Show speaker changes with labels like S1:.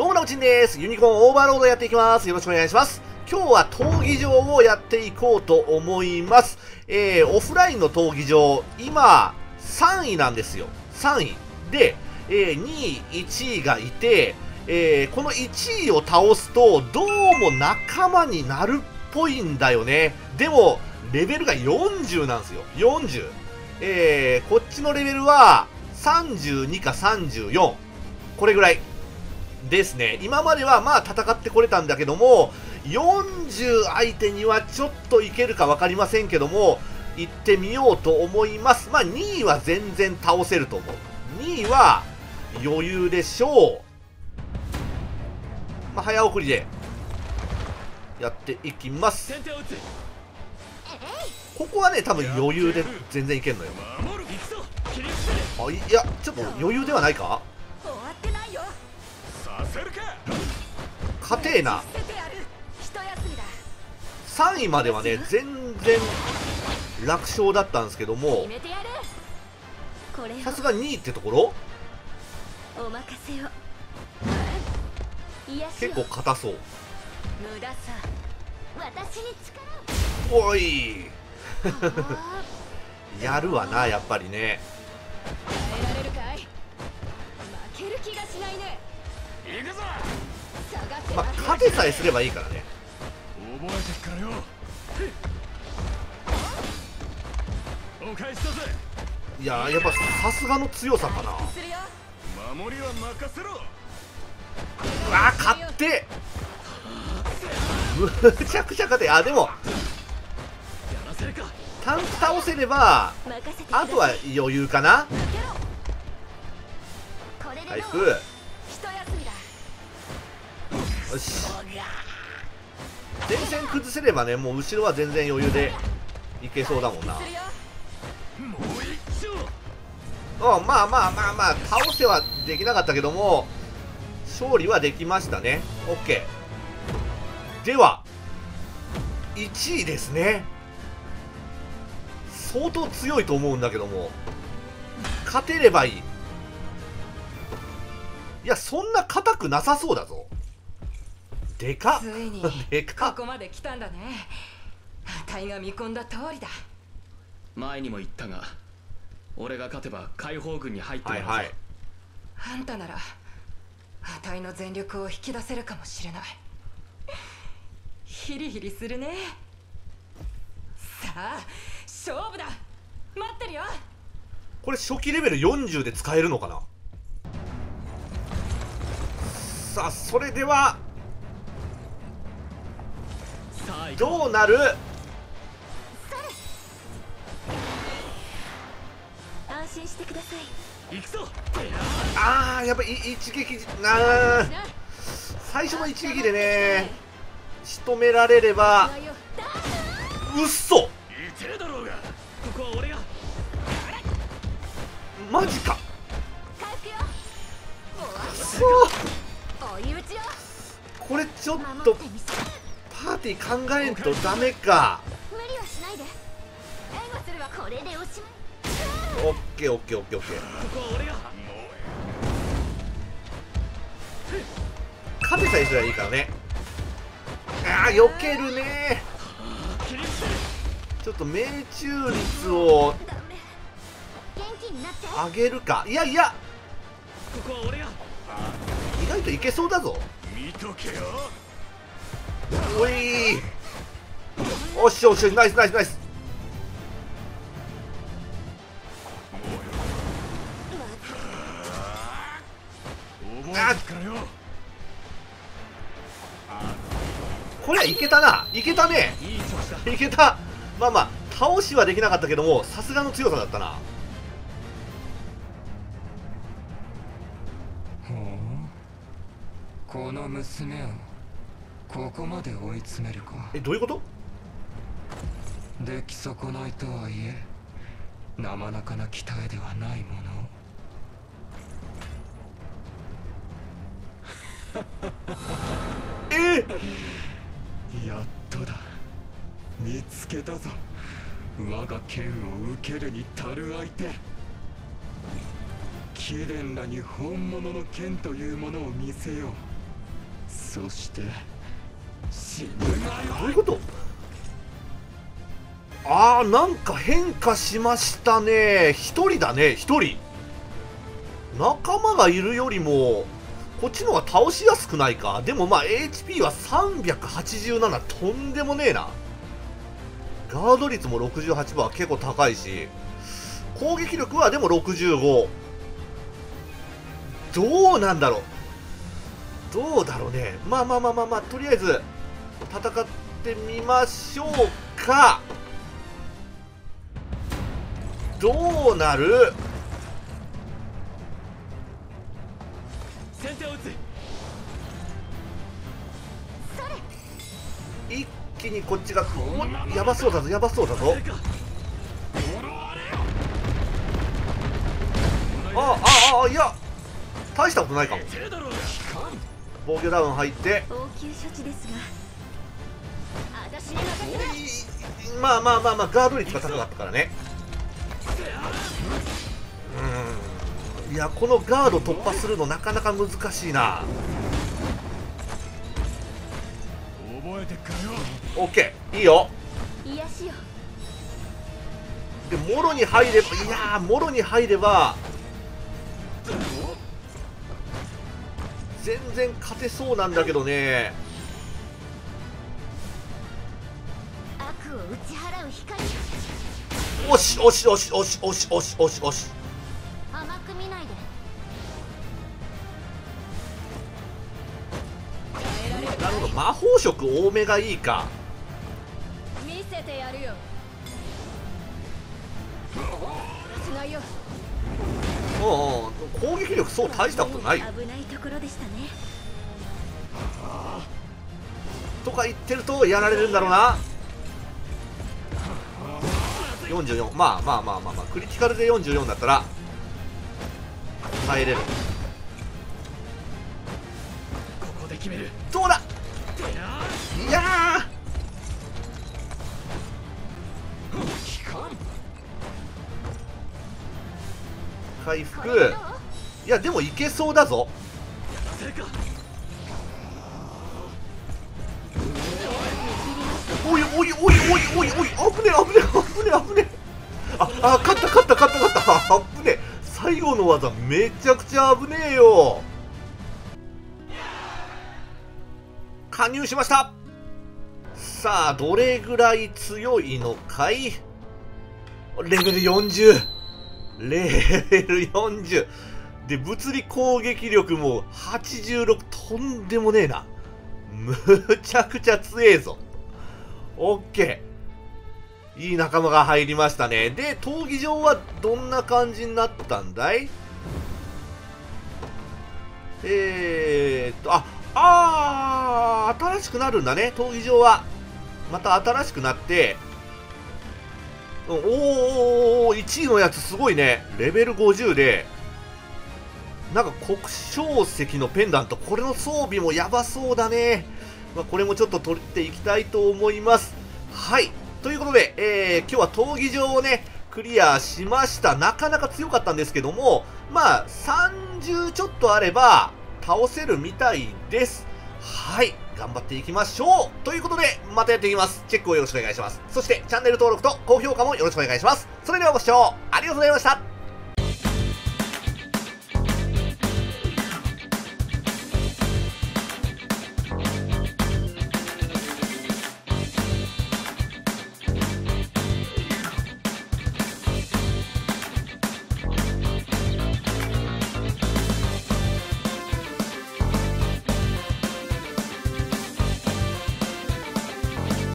S1: どうもなおちんです。ユニコーンオーバーロードやっていきます。よろしくお願いします。今日は闘技場をやっていこうと思います。えー、オフラインの闘技場、今、3位なんですよ。3位。で、えー、2位、1位がいて、えー、この1位を倒すと、どうも仲間になるっぽいんだよね。でも、レベルが40なんですよ。40。えー、こっちのレベルは、32か34。これぐらい。ですね。今まではまあ戦ってこれたんだけども、40相手にはちょっといけるか分かりませんけども、行ってみようと思います。まあ2位は全然倒せると思う。2位は余裕でしょう。まあ早送りでやっていきます。ここはね、多分余裕で全然いけるのよ。あ、いや、ちょっと余裕ではないか？勝てえな。
S2: 捨ててやる一休みだ。
S1: 3位まではね、全然楽勝だったんですけども。さすが2位ってところ？結構
S2: を
S1: 硬そう。
S2: 無駄さ。私に力
S1: おい。やるわな、やっぱりね。
S2: ー耐えられるかい？負ける気がしないね。
S3: 行くぞ
S1: まあ、勝てさえすればいいからね。
S3: 覚えてっからよお返しだぜ
S1: いやー、やっぱさすがの強さかな。
S3: 守りは任せろ
S1: うわー、勝ってむちゃくちゃ勝て。あ、でも、タンク倒せれば、あとは余裕かな。回
S2: もう？
S1: 復。よし。前線崩せればね、もう後ろは全然余裕でいけそうだもんな。
S3: う
S1: ん、まあまあまあまあ、倒せはできなかったけども、勝利はできましたね。OK。では、1位ですね。相当強いと思うんだけども、勝てればいい。いや、そんな硬くなさそうだぞ。でかっ。
S4: ついに。
S1: でかっ。
S4: ここまで来たんだね。あたいが見込んだ通りだ。
S5: 前にも言ったが俺が勝てば解放軍に入ってもらうぞ、
S1: はいはい。
S4: あんたならあたいの全力を引き出せるかもしれない。ヒリヒリするね。さあ勝負だ。待ってるよ。
S1: これ初期レベル40で使えるのかな？さあ、それでは、どうなる？
S2: 安心してください。う
S3: 行くぞ。
S1: あー、やっぱり一撃な最初の一撃でね、仕留められれば、うっそ。
S3: いてるだろうが。
S5: うここは俺が
S1: マジか。これちょっとパーティー考えんとダメか。
S2: 無理はしないで。援護するわこれでおしまい。
S1: オッケーオッケーオッケーオッケー。
S5: ここは俺が
S1: 勝てさえすればいいからね。あー避けるね。ちょっと命中率を上げるか。いやいや。
S5: ここは俺が
S1: 意外といけそうだぞ。
S3: 見とけよ
S1: おい。おっしおっしナイスナイスナイス。
S3: 覚えてっ。
S1: これはいけたな。いけたね。
S5: いい調子だ
S1: いけた。まあまあ倒しはできなかったけどもさすがの強さだったな。
S6: ほう。この娘を。ここまで追い詰めるか。
S1: えどういうこと？
S6: 出来損ないとはいえ生中な鍛えではないもの。
S1: え？
S6: やっとだ。見つけたぞ。我が剣を受けるに足る相手。貴殿らに本物の剣というものを見せよう。そして
S1: どういうこと？あーなんか変化しましたね。一人だね一人。仲間がいるよりもこっちの方が倒しやすくないか？でもまあ HP は387とんでもねえな。ガード率も68%は結構高いし。攻撃力はでも65どうなんだろう？どうだろうね。まあまあまあまあまあとりあえず戦ってみましょうか。どうなる？
S3: 先手を打つ。
S1: 一気にこっちがおやばそうだぞやばそうだぞ。
S3: 誰か
S1: あああいや大したことないかも防御ダウン入って。
S2: 応急処置ですが
S1: まあまあまあまあガード率が高かったからね。うん。いやこのガード突破するのなかなか難しいな。
S3: 覚えてっからよ
S1: OK いいよ
S2: 癒しよ。
S1: でもろに入ればいやーもろに入れば全然勝てそうなんだけどね。
S2: 悪を打ち払う光。
S1: おしおしおしおしおしおしおしおし。
S2: 甘く見ないで。
S1: なるほど魔法色多めがいいか。
S2: 見せてやるよ。しないよ
S1: うんうん攻撃力そう大したことないよ。
S2: 危ないところでしたね。
S1: とか言ってるとやられるんだろうな。44まあまあまあまあまあ。クリティカルで44だったら耐えれる。
S3: ここで決める。
S1: どうだ？回復。いやでもいけそうだぞ。おいおいおいおいおいおい危ね危ねえ危ねえ危ねえ。ああ勝った勝った勝った勝った。危ねえ。最後の技めちゃくちゃ危ねえよ。加入しました。さあどれぐらい強いのかい？レベル40レベル40で物理攻撃力も86とんでもねえなむちゃくちゃ強えぞオッケー。いい仲間が入りましたね。で、闘技場はどんな感じになったんだい？えーっと、あ、あー、新しくなるんだね、闘技場は。また新しくなって、おーおーおー1位のやつすごいね。レベル50で、なんか黒晶石のペンダント、これの装備もやばそうだね。まあ、これもちょっと取っていきたいと思います。はい。ということで、えー、今日は闘技場をね、クリアしました。なかなか強かったんですけども、まあ、30ちょっとあれば、倒せるみたいです。はい。頑張っていきましょうということで、またやっていきます。チェックをよろしくお願いします。そして、チャンネル登録と高評価もよろしくお願いします。それではご視聴ありがとうございました。